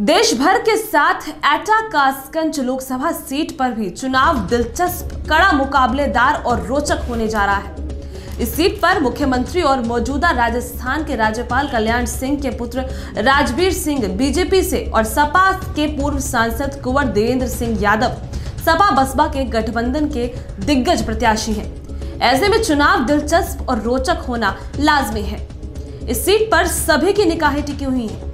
देश भर के साथ एटा कासगंज लोकसभा सीट पर भी चुनाव दिलचस्प, कड़ा मुकाबलेदार और रोचक होने जा रहा है। इस सीट पर मुख्यमंत्री और मौजूदा राजस्थान के राज्यपाल कल्याण सिंह के पुत्र राजवीर सिंह, बीजेपी से और सपा के पूर्व सांसद कुंवर देवेंद्र सिंह यादव, सपा बसपा के गठबंधन के दिग्गज प्रत्याशी हैं। ऐसे में चुनाव दिलचस्प और रोचक होना लाजमी है। इस सीट पर सभी की निकाहें टिकी हुई हैं।